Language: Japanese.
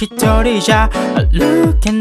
一人じゃ歩け